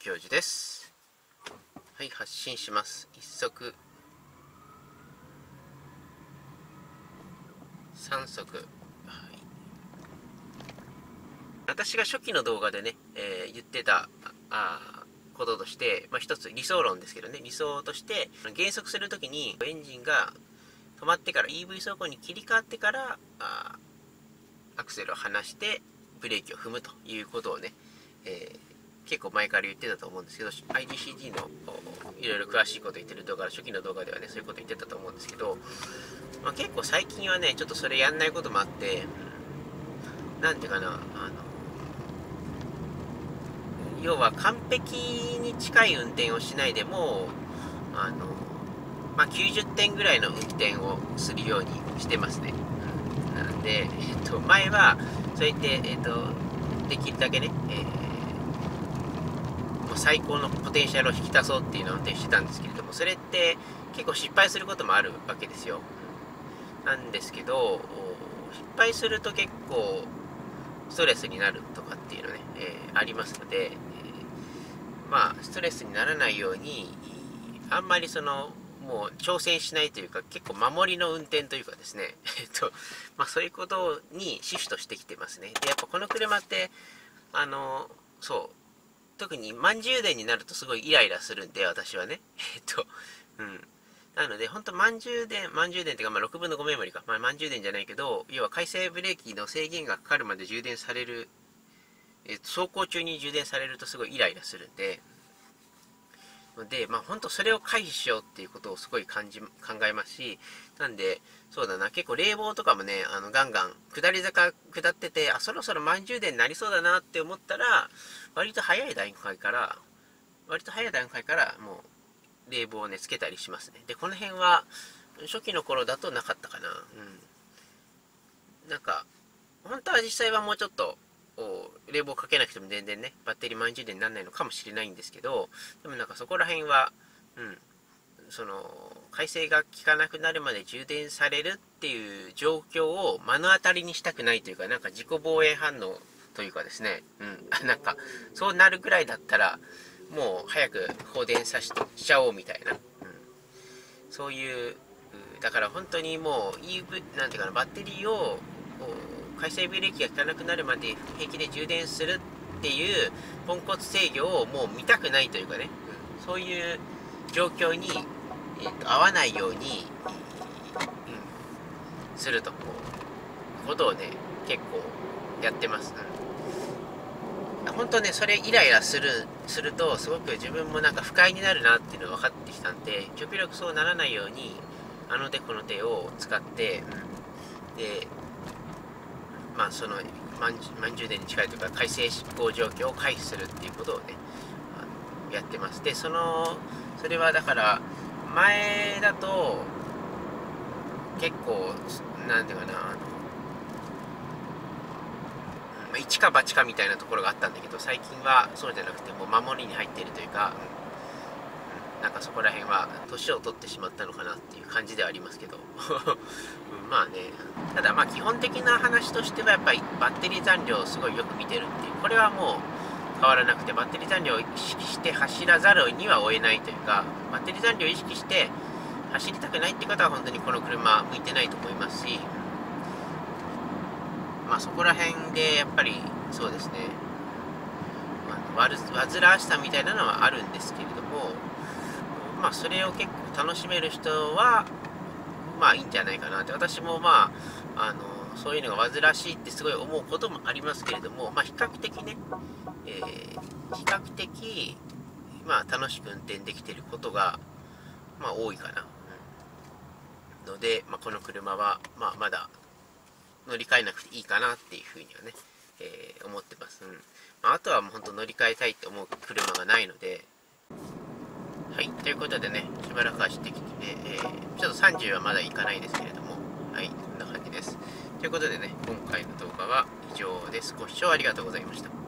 教授です。はい発信します。一足。三足、はい、私が初期の動画でね、えー、言ってたあこととして、まあ、一つ理想論ですけどね。理想として減速するときにエンジンが止まってから EV 走行に切り替わってからアクセルを離してブレーキを踏むということをね、えー、結構前から言ってたと思うんですけど IDCD のいろいろ詳しいこと言ってる動画初期の動画ではねそういうこと言ってたと思うんですけど、まあ、結構最近はねちょっとそれやんないこともあって何ていうかなあの要は完璧に近い運転をしないでもあの、まあ、90点ぐらいの運転をするようにしてますね。なんで、えっと、前はそうやって、えっと、できるだけね、えー、う最高のポテンシャルを引き出そうっていうのを運転してたんですけれどもそれって結構失敗することもあるわけですよ。なんですけど失敗すると結構ストレスになるとかっていうのね、えー、ありますので、えー、まあストレスにならないようにあんまりそのもう挑戦しないというか結構守りの運転というかですね、えっとまあ、そういうことにシフトしてきてますね。でやっぱこの車ってあのそう特に満充電になるとすごいイライラするんで私はね。えっとうん。なので本当満充電満充電っていうか、まあ、6分の5メモリか、まあ、満充電じゃないけど要は回生ブレーキの制限がかかるまで充電される、えっと、走行中に充電されるとすごいイライラするんでので、まあ、本当それを回避しようっていうことをすごい感じ考えますしなんでそうだな結構冷房とかもねあのガンガン下り坂下っててあそろそろ満充電になりそうだなって思ったら割と早い段階から割と早い段階からもう冷房をねつけたりしますね。でこの辺は初期の頃だとなかったかな。うん。なんか本当は実際はもうちょっと冷房かけなくても全然ねバッテリー満充電にならないのかもしれないんですけどでもなんかそこら辺はうんその改正が効かなくなるまで充電されるっていう状況を目の当たりにしたくないというかなんか自己防衛反応というかですねうん なんかそうなるぐらいだったらもう早く放電さしちゃおうみたいな、うん、そういうだから本当にもう EV なんていうかなバッテリーを回生ブレーキが効かなくなるまで平気で充電するっていうポンコツ制御をもう見たくないというかね、そういう状況に、えーと、合わないように、うん、するとこうことをね結構やってます、うん、本当ねそれイライラするするとすごく自分もなんか不快になるなっていうのが分かってきたんで極力そうならないようにあの手この手を使って、うん、でまあ、その満充電に近いというか改正執行状況を回避するっていうことをねあのやってます。でそのそれはだから前だと結構なんていうかなあの一か八かみたいなところがあったんだけど最近はそうじゃなくてもう守りに入っているというか、なんかそこら辺は年を取ってしまったのかなっていう感じではありますけど。まあね。ただまあ基本的な話としてはやっぱりバッテリー残量をすごいよく見てるっていう。これはもう変わらなくてバッテリー残量を意識して走らざるには追えないというかバッテリー残量を意識して走りたくないって方は本当にこの車向いてないと思いますしまあそこら辺でやっぱりそうですね、煩わしさみたいなのはあるんですけれどもまあ、それを結構楽しめる人は、まあいいんじゃないかなって、私もまあ、あの、そういうのが煩わしいってすごい思うこともありますけれども、まあ比較的ね、えー、比較的、まあ楽しく運転できてることが、まあ多いかな。ので、まあ、この車は、まあまだ乗り換えなくていいかなっていうふうにはね、えー、思ってます。うんまあ、あとはもう本当乗り換えたいって思う車がないので、ことでね、しばらく走ってきて、えー、ちょっと30はまだいかないですけれども、はい、こんな感じです。ということでね、今回の動画は以上です。ご視聴ありがとうございました。